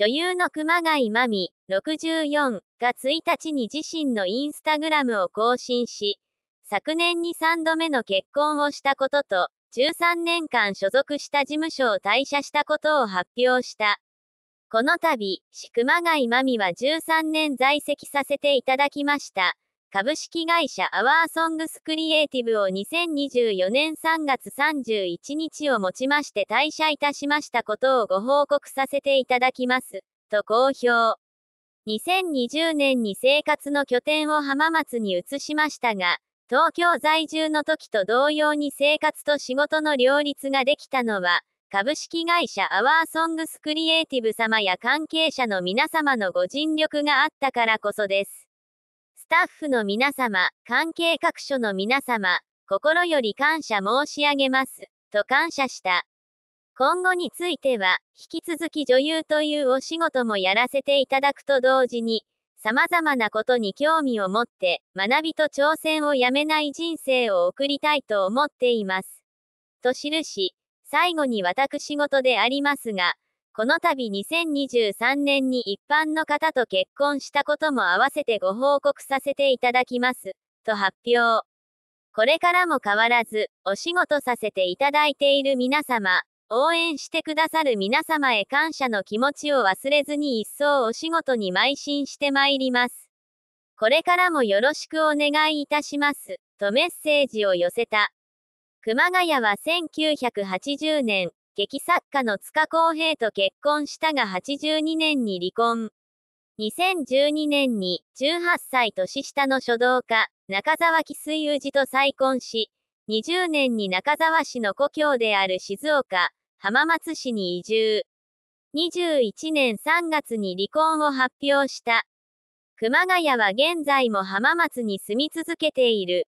女優の熊谷真美、64が1日に自身のインスタグラムを更新し、昨年に3度目の結婚をしたことと、13年間所属した事務所を退社したことを発表した。この度、熊谷真美は13年在籍させていただきました。株式会社アワーソングスクリエイティブを2024年3月31日をもちまして退社いたしましたことをご報告させていただきます。と公表。2020年に生活の拠点を浜松に移しましたが、東京在住の時と同様に生活と仕事の両立ができたのは、株式会社アワーソングスクリエイティブ様や関係者の皆様のご尽力があったからこそです。スタッフの皆様、関係各所の皆様、心より感謝申し上げます、と感謝した。今後については、引き続き女優というお仕事もやらせていただくと同時に、様々なことに興味を持って、学びと挑戦をやめない人生を送りたいと思っています。と記し、最後に私事でありますが、この度2023年に一般の方と結婚したことも合わせてご報告させていただきます。と発表。これからも変わらず、お仕事させていただいている皆様、応援してくださる皆様へ感謝の気持ちを忘れずに一層お仕事に邁進してまいります。これからもよろしくお願いいたします。とメッセージを寄せた。熊谷は1980年、劇作家の塚公平と結婚したが82年に離婚。2012年に18歳年下の書道家、中沢木水宇治と再婚し、20年に中沢市の故郷である静岡、浜松市に移住。21年3月に離婚を発表した。熊谷は現在も浜松に住み続けている。